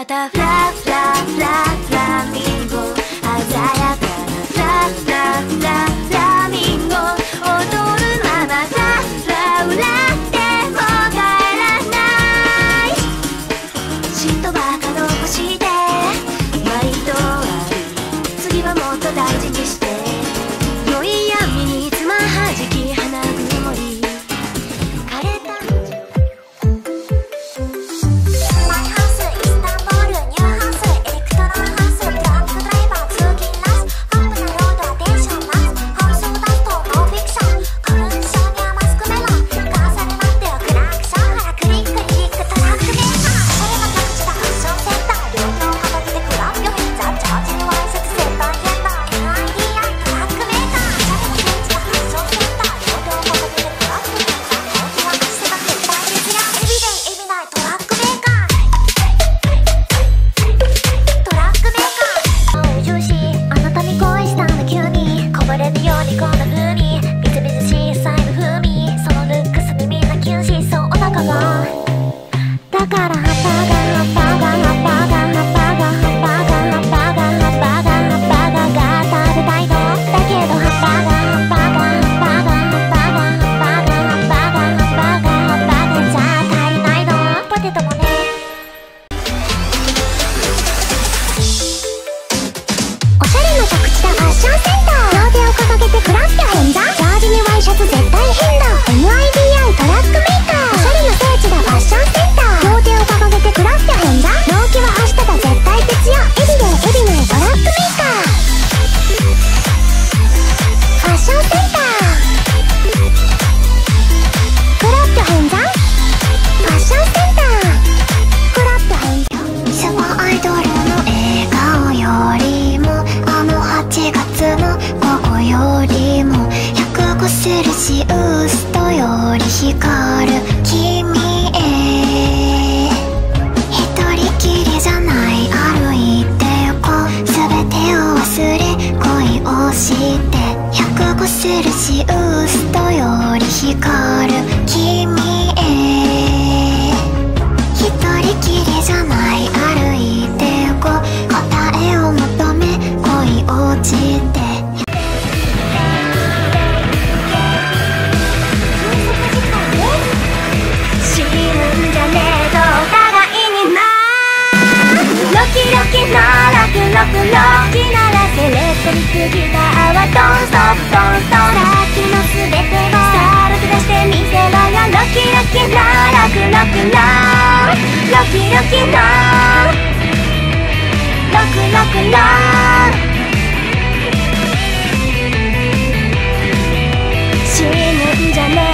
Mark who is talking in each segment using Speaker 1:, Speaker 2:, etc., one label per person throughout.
Speaker 1: バタフラきなロクロクロ死ぬんじゃねえ。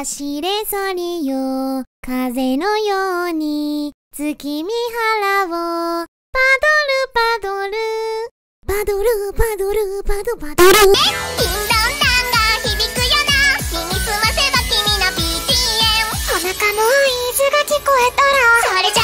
Speaker 2: 走れソリよ風のように月見原をパドルパドル。パドルパドルパドパドルね
Speaker 3: キンドンタンが響くよな。耳すませば君の BTM お腹のイーが聞こえたら。それじゃ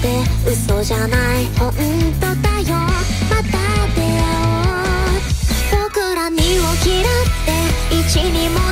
Speaker 3: って
Speaker 1: 嘘じゃない。本当だよ。また出会おう。僕ら身を嫌って一に
Speaker 3: も